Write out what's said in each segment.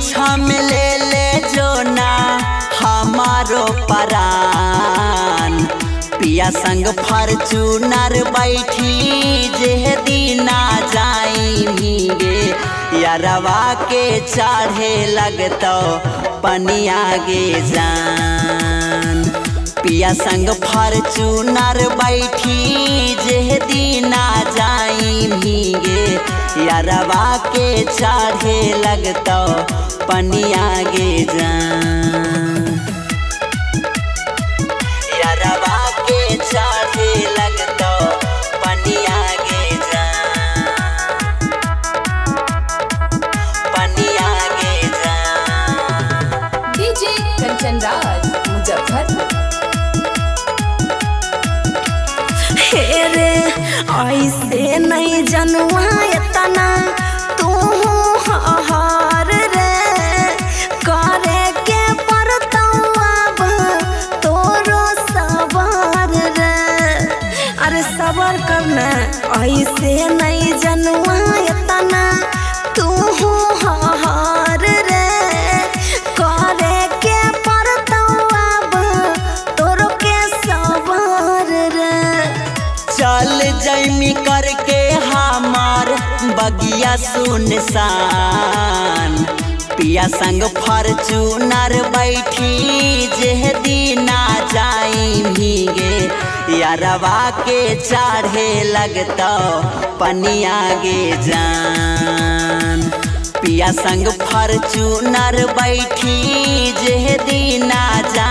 छम ले ले जो ना, हमारो परान। पिया संग फॉर्चूनर बैठी जे दीना जाई गे यारवा के चढ़े लगतो, पनिया गे जान। पिया संग फॉर्चूनर बैठी जे दीना जाई भीगे यारवा के चढ़े लगतो लगतो पनिया गे कंचन राज, मुजफ्फरपुर। हे रे ऐसे नहीं जनुआ एतना तू हार रे। करे के पड़तौ अब तोरो सवार रे। अरे सबर करना ऐसे नहीं जनुआ एतना तू हार रे। जैमी करके हमार बगिया सुनसान पिया संग फॉर्चूनर बैठी जे दीना जाई भीगे यारवा के चढ़े लगता पनिया गे जान। पिया संग फॉर्चूनर बैठी जे दीना भीगे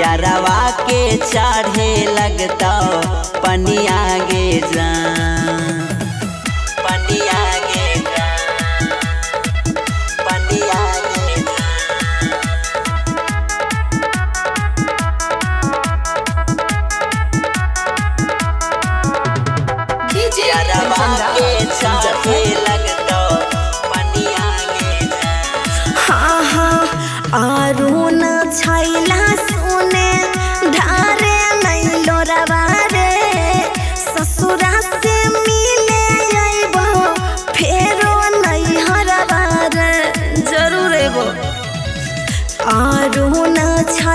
यारवा के चढ़े लगतो पनिया गे जान पनिया गे जान पनिया गे जान यारवा के राज चढ़े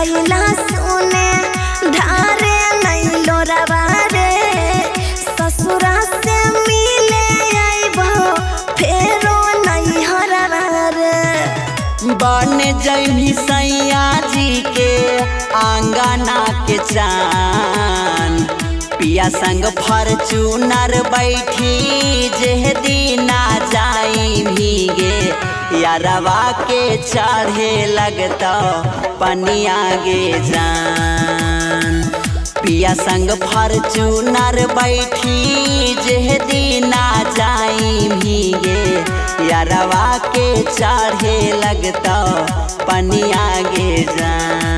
न सुने, धारे नहीं लोरवा रे ससुरा से मिले फेरो नहीं रे बन जैनी सैया जी के आंगना के चान, पिया संग फॉर्चूनर बैठी जे दीना जाई भीगे यारवा के चढ़े लगता पनिया गे जान। पिया संग फॉर्चूनर बैठी जे दीना जाई भीगे। यारवा के चढ़े लगता पनिया गे जान।